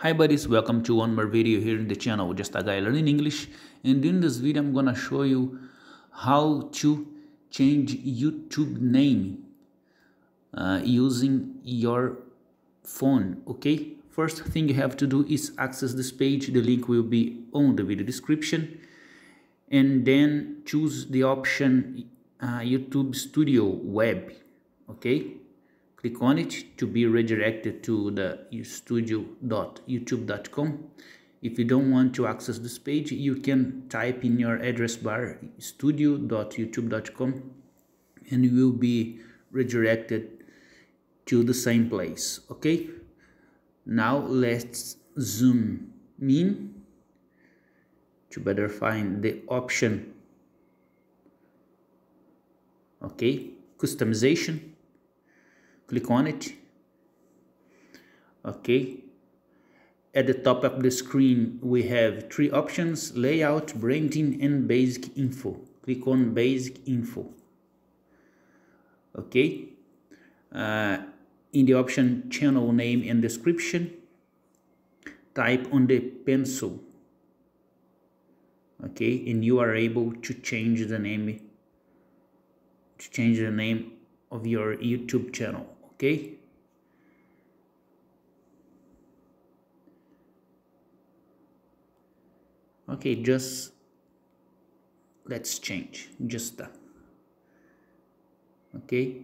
Hi buddies, welcome to one more video here in the channel, just a guy learning English and in this video I'm gonna show you how to change YouTube name uh, using your phone, okay? First thing you have to do is access this page, the link will be on the video description and then choose the option uh, YouTube Studio Web, okay? Click on it to be redirected to the studio.youtube.com if you don't want to access this page you can type in your address bar studio.youtube.com and you will be redirected to the same place okay? Now let's zoom in to better find the option okay? Customization click on it. Okay at the top of the screen we have three options layout branding and basic info. Click on basic info. Okay uh, in the option channel name and description type on the pencil. Okay and you are able to change the name to change the name of your youtube channel okay okay just let's change. Just that. Okay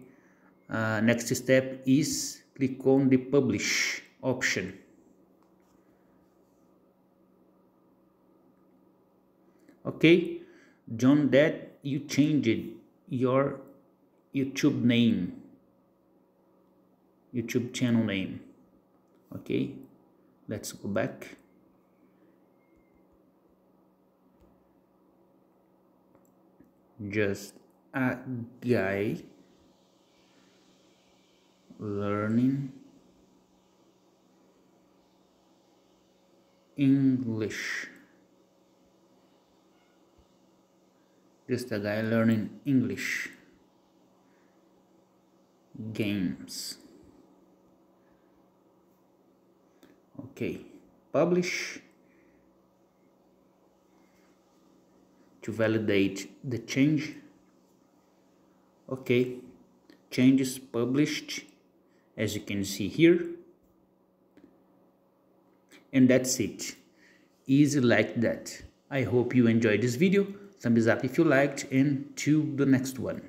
uh, next step is click on the publish option. Okay John that you changed your YouTube name YouTube channel name. Okay let's go back. Just a guy learning English. Just a guy learning English games okay publish to validate the change. Okay changes published as you can see here. And that's it. Easy like that. I hope you enjoyed this video. Thumbs up if you liked and to the next one